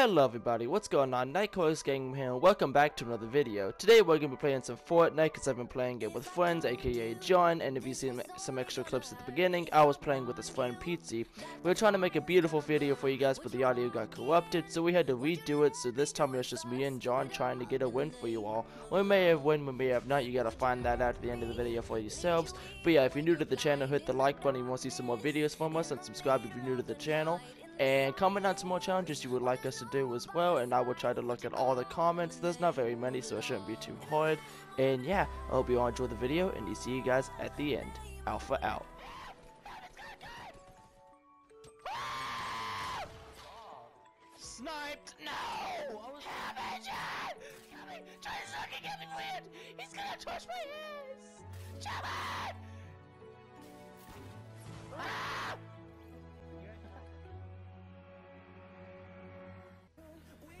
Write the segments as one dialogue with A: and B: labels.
A: Hello everybody, what's going on? Nightcrawlers Gang here, welcome back to another video. Today we're going to be playing some Fortnite because I've been playing it with friends, aka John, and if you see some extra clips at the beginning, I was playing with his friend Pizzy. We were trying to make a beautiful video for you guys, but the audio got corrupted, so we had to redo it, so this time it was just me and John trying to get a win for you all. We may have won, we may have not, you gotta find that out at the end of the video for yourselves. But yeah, if you're new to the channel, hit the like button if you want to see some more videos from us, and subscribe if you're new to the channel and comment on some more challenges you would like us to do as well and I will try to look at all the comments there's not very many so it shouldn't be too hard and yeah I hope you all enjoy the video and you see you guys at the end Alpha out
B: Sniped! No! Cabbage! Cabbage! Try sucking at me weird! He's gonna touch my ass! Cabbage! Ah!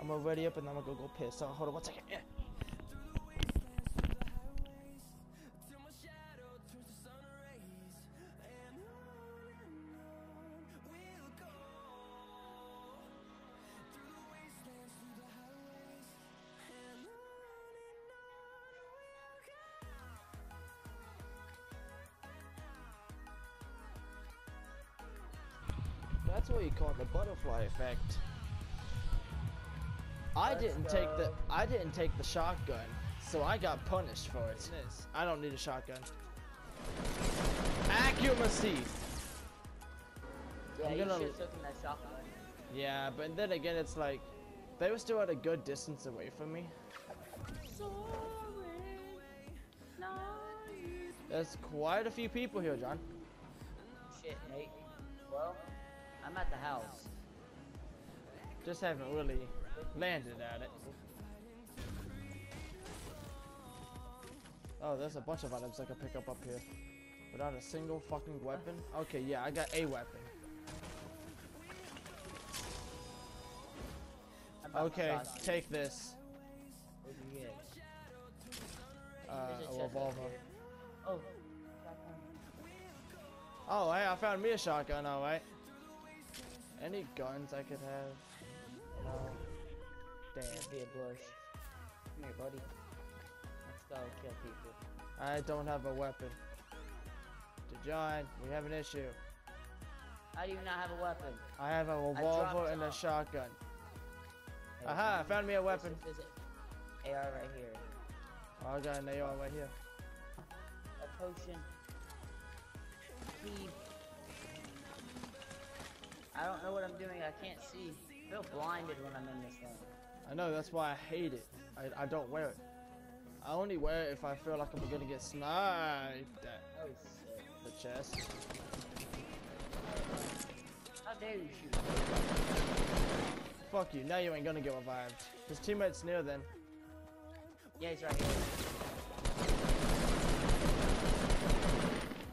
A: I'm gonna ready up and I'm gonna go piss. So hold on one second. Yeah. That's what you call the butterfly effect. I Let's didn't go. take the I didn't take the shotgun, so I got punished for it. I don't need a shotgun. Accuracy.
C: Yeah, I'm gonna, you should have that shotgun.
A: Yeah, but then again, it's like they were still at a good distance away from me. There's quite a few people here, John.
C: Shit, mate. Well, I'm at the house.
A: Just haven't really landed at it. Oh, there's a bunch of items I can pick up up here. Without a single fucking weapon? Okay, yeah, I got a weapon. Okay, take this. Uh, a revolver.
C: Oh.
A: Oh, hey, I found me a shotgun, alright. Any guns I could have?
C: Damn. Be a bush. Come here, buddy. Let's go kill people.
A: I don't have a weapon. To John, we have an issue.
C: How do you not have a weapon?
A: I have a revolver and a shotgun. Hey, Aha, I found me a weapon.
C: AR right here.
A: Oh, I got an AR right here.
C: A potion. Keep. I don't know what I'm doing. I can't see. I feel blinded when I'm in this thing.
A: I know, that's why I hate it. I, I don't wear it. I only wear it if I feel like I'm gonna get sniped at
C: oh,
A: the chest.
C: How dare you shoot?
A: Fuck you, now you ain't gonna get revived. His teammate's near then.
C: Yeah, he's right here.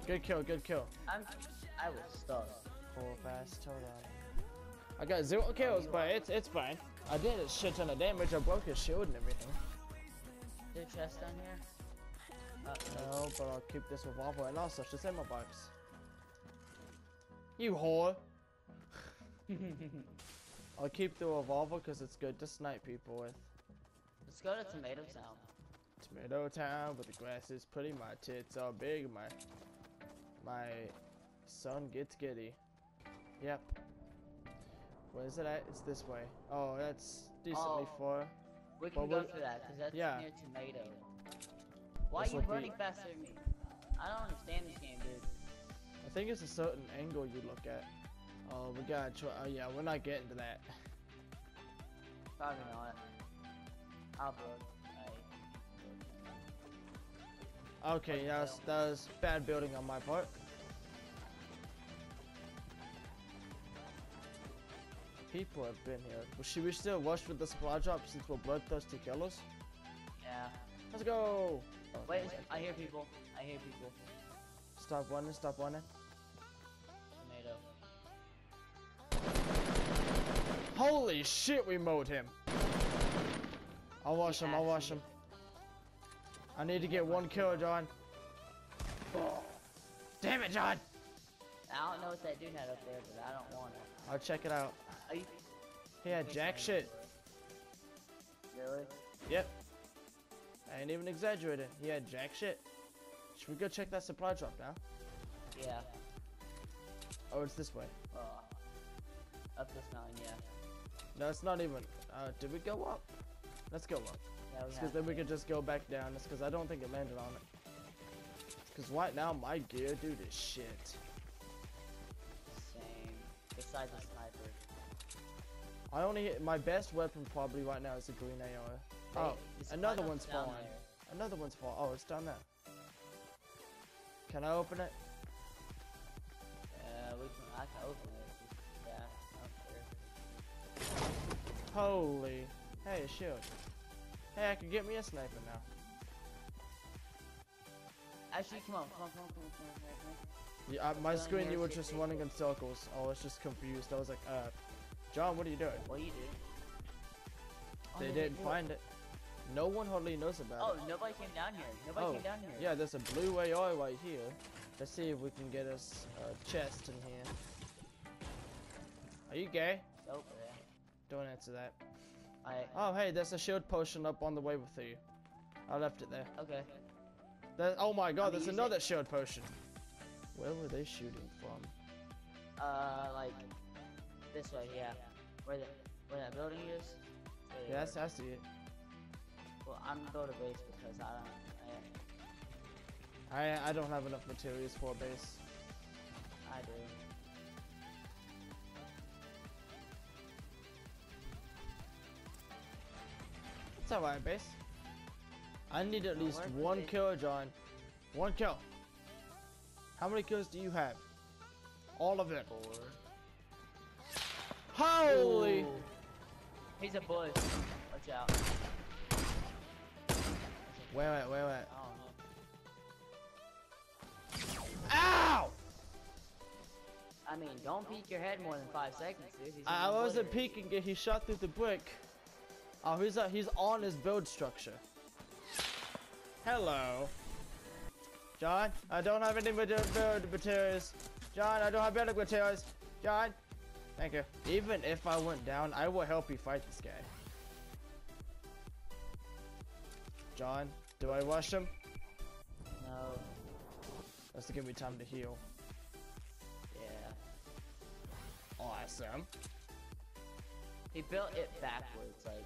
A: Good kill, good kill.
C: I'm, I was stuck.
A: Full fast, hold on. I got zero kills, but it's it's fine. I did a shit ton of damage. I broke his shield and everything.
C: Is there chest down here?
A: Uh, no, but I'll keep this revolver and also just ammo box. You whore. I'll keep the revolver because it's good to snipe people with.
C: Let's go to Tomato Town.
A: Tomato Town, but the grass is pretty. My tits are big. My my son gets giddy. Yep. Where is it at? It's this way. Oh, that's decently oh, far.
C: We can go to that, because that's yeah. near Tomato. Why this are you running be... faster than me? I don't understand this game, dude.
A: I think it's a certain angle you look at. Oh, we gotta try. Oh, yeah, we're not getting to that.
C: Probably not. I'll build.
A: Okay, that was, that was bad building on my part. People have been here. But should we still rush with the supply drop since we're bloodthirsty killers?
C: Yeah.
A: Let's go!
C: Oh, Wait, I hear people. I hear people.
A: Stop running, stop running.
C: Tomato.
A: Holy shit, we mowed him. I'll wash him, I'll wash him. I need to get one kill, John. Damn it, John!
C: I don't know what that dude had up there, but I don't want it.
A: I'll check it out.
C: Are you,
A: He had jack shit.
C: Really?
A: Yep. I ain't even exaggerating. He had jack shit. Should we go check that supply drop now?
C: Yeah.
A: Oh, it's this way.
C: Uh, up this mountain, yeah.
A: No, it's not even. Uh, did we go up? Let's go up. Because then we could just go back down. That's because I don't think it landed on it. Because right now my gear, dude, is shit.
C: Besides the sniper.
A: I only hit my best weapon probably right now is a green AR. Oh, another one's falling. Another one's fall. Oh, it's down there. Can I open it?
C: Yeah, we can. I can open it. Yeah, up there.
A: Holy. Hey, a shield. Hey, I can get me a sniper now.
C: Actually, come on, come on, come on, come on, come on, come on, come on.
A: Yeah, uh, my screen, you were just
C: if
A: running in circles. I was just confused. I was like, uh, John, what are you doing?
C: What are you do? Oh,
A: They
C: no,
A: didn't
C: no.
A: find it. No one hardly knows about
C: Oh,
A: it.
C: nobody came down here. Nobody
A: Oh,
C: came down here.
A: yeah, there's a blue AR right here. Let's see if we can get us a chest in here. Are you gay?
C: Oh, yeah.
A: Don't answer that.
C: I.
A: Oh, hey, there's a shield potion up on the way with you. I left it there.
C: Okay.
A: There, oh my god,
C: I'm
A: there's
C: using-
A: another shield potion. Where were they shooting from?
C: Uh, like this way, yeah. Where the where that building is.
A: Yes,
C: are.
A: I see it.
C: Well, I'm gonna base because I don't.
A: I I don't have enough materials for a base.
C: I, I do.
A: It's alright, base. I need at least one kill, John. One kill. How many kills do you have? All of them.
C: Four.
A: Holy!
C: Ooh. He's a bush. Watch out.
A: Wait, wait, wait, wait.
C: I don't.
A: Ow!
C: I mean, don't peek your head more than five seconds, dude. He's
A: I, I wasn't
C: obliterate
A: peeking it. He shot through the brick. Oh, he's uh, he's on his build structure. Hello. John, I don't have any build uh, materials. John, I don't have building materials. John, thank you. Even if I went down, I will help you fight this guy. John, do I rush him?
C: No.
A: That's to give me time to heal.
C: Yeah.
A: Awesome.
C: He built it backwards, like.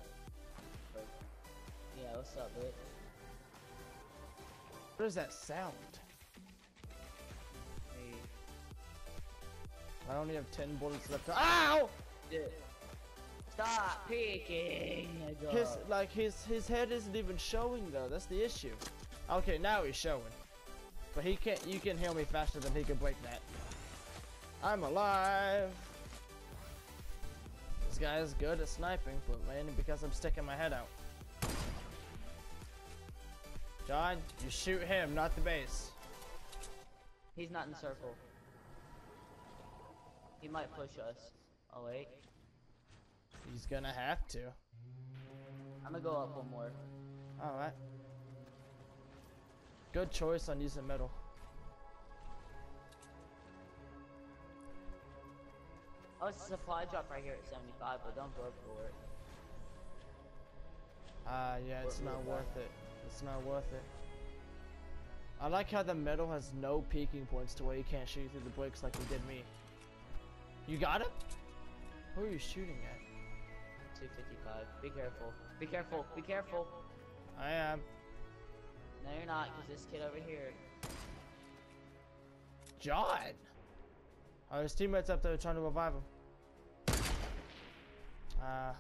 C: yeah, what's up, bitch?
A: What is that sound?
C: Hey.
A: I only have 10 bullets left. Ow!
C: Dude. Stop peeking!
A: His like his his head isn't even showing though. That's the issue. Okay, now he's showing. But he can't. You can heal me faster than he can break that. I'm alive. This guy is good at sniping, but mainly because I'm sticking my head out. John, you shoot him, not the base.
C: He's not in the circle. He might push us. Oh wait.
A: He's gonna have to.
C: I'm gonna go up one more.
A: All right. Good choice on using metal.
C: Oh, it's a supply drop right here at 75, but don't go for it.
A: Ah, yeah, it's not worth it. It's not worth it. I like how the metal has no peeking points to where you can't shoot through the bricks like you did me. You got it? Who are you shooting at?
C: 255. Be careful. Be careful. Be careful.
A: I am.
C: No, you're not, because this kid over here.
A: John! Oh, his teammates up there trying to revive him. Uh,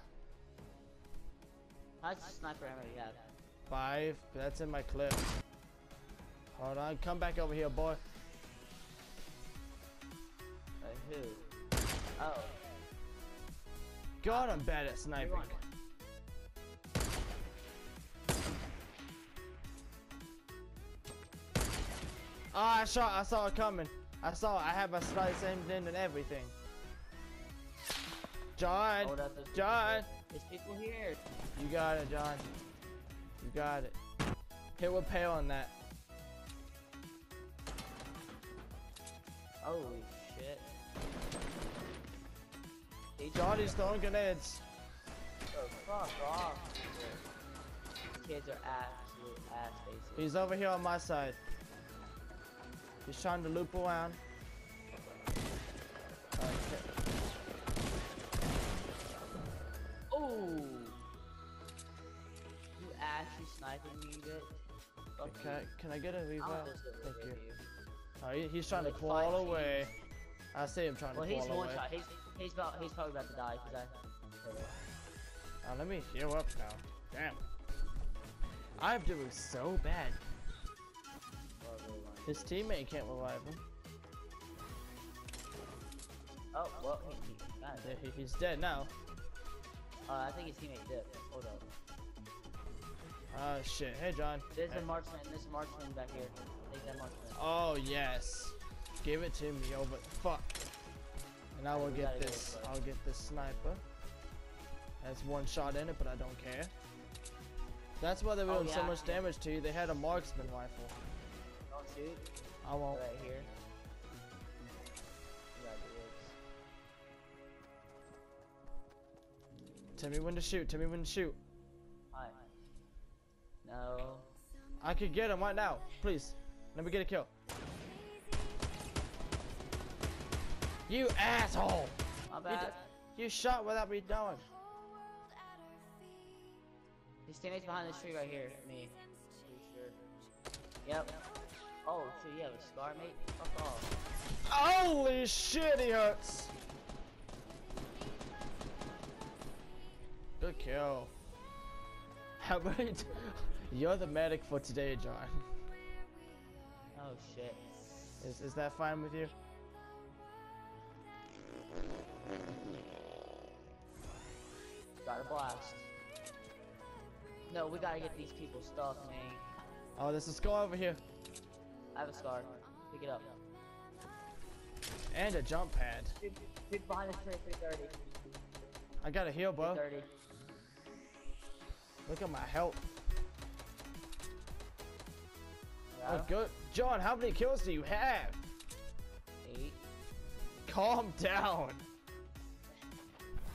C: How much sniper ammo you have?
A: Five. That's in my clip. Hold on, come back over here, boy.
C: Uh, who? Oh.
A: God, I'm bad at sniping. Oh, I saw, I saw it coming. I saw it. I have my sights aimed in and everything. John,
C: up,
A: John,
C: here. There's people here.
A: you got it, John. You got it. Hit repair on that.
C: Holy shit. He
A: John, he's throwing grenades.
C: Fuck off. Kids are absolute ass faces.
A: He's over here on my side. He's trying to loop around.
C: Actually sniping me, bitch. Fuck you.
A: Okay, can I get a
C: I'm
A: revive? Thank
C: rip
A: you. Oh, he, he's trying to
C: Like
A: claw
C: five
A: away. I see him trying
C: Well,
A: to
C: he's
A: claw
C: one
A: away.
C: shot. He's he's about he's probably about to die because I.
A: Oh, let me heal up now. Damn. I'm doing so bad. His teammate can't revive him.
C: Oh well, he, he, God,
A: Yeah, he, he's dead now.
C: uh, I think his teammate dipped. Hold
A: Oh shit. Hey, John.
C: There's
A: Hey.
C: a marksman. There's a marksman back here. Take that marksman.
A: Oh yes. Give it to me, oh but fuck. And I will get
C: gotta go
A: this. I'll get this sniper. That's one shot in it, but I don't care. That's why they were
C: Oh,
A: doing so
C: yeah.
A: much damage to you. They had a marksman rifle.
C: Don't shoot.
A: I won't.
C: Right here. You gotta do this.
A: Tell me when to shoot. Tell me when to shoot.
C: No.
A: I could get him right now. Please. Let me get a kill. You asshole!
C: My
A: You,
C: bad.
A: d- you shot without me knowing.
C: His teammate's behind this tree right here. Me. Sure. Yep. Oh, so you have a scar, mate? Fuck off.
A: Holy shit, he hurts. Good kill. How about You're the medic for today, John.
C: Oh shit.
A: Is, is that fine with you?
C: Got a blast. No, we gotta get these people stuff, man.
A: Oh, there's a scar over here.
C: I have a scar. Pick it up.
A: And a jump pad.
C: Dude, dude behind 330.
A: I got a heal, bro.
C: 330.
A: Look at my health. Oh, good. John, how many kills do you have?
C: Eight.
A: Calm down.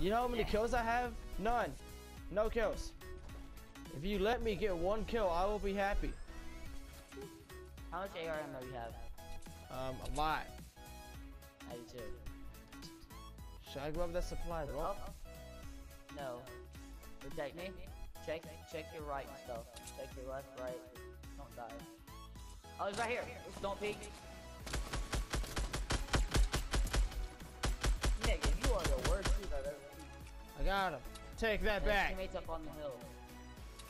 A: You know how many kills I have? None. No kills. If you let me get one kill, I will be happy.
C: How much AR ammo do you have?
A: Um, a lot.
C: I do too.
A: Should I grab that supply, bro?
C: Oh. No. Protect me. Check check your right and stuff. Check your left, right. Don't die. Oh, he's right here. Don't peek. Nigga, you are the worst dude I've ever seen.
A: I got him. Take that
C: His
A: back.
C: teammates up on the hill.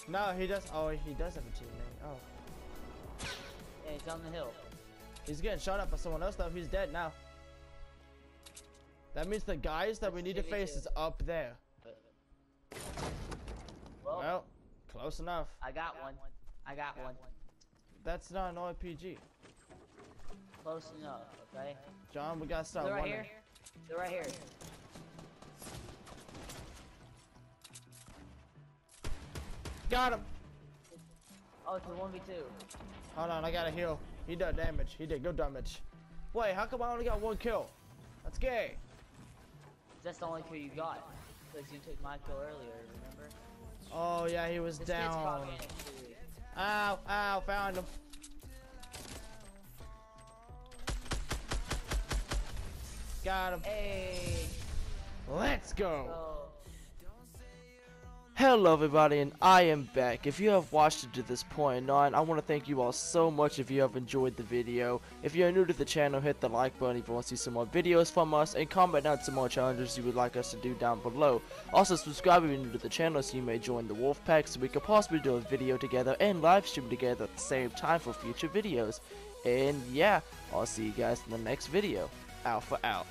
A: No, he does. Oh, he does have a teammate. Oh.
C: Yeah, he's on the hill.
A: He's getting shot at by someone else, though. He's dead now. That means the guys that we
C: That's
A: need to face
C: too.
A: is up there.
C: Well,
A: Well, close enough.
C: I got one. I got one.
A: That's not an RPG.
C: Close enough, okay?
A: John, we gotta start
C: They're right
A: running.
C: here. They're right here.
A: Got him.
C: Oh, it's a 1v2.
A: Hold on, I gotta heal. He did damage. He did good damage. Wait, how come I only got one kill? That's gay.
C: That's the only kill you got. Because you took my kill earlier, remember?
A: Oh yeah, he was
C: This
A: down. Ow, ow, found him. Got him.
C: Hey!
A: Let's go.
C: Oh.
A: Hello everybody and I am back. If you have watched it to this point on, I want to thank you all so much if you have enjoyed the video. If you are new to the channel, hit the like button if you want to see some more videos from us and comment down some more challenges you would like us to do down below. Also subscribe if you're new to the channel so you may join the wolf pack so we could possibly do a video together and live stream together at the same time for future videos. And yeah, I'll see you guys in the next video. Alpha out.